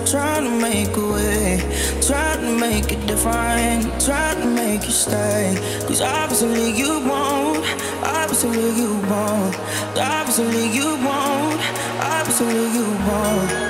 Trying to make a way Trying to make it different Trying to make you stay. Cause obviously you won't Obviously you won't Obviously you won't Obviously you won't.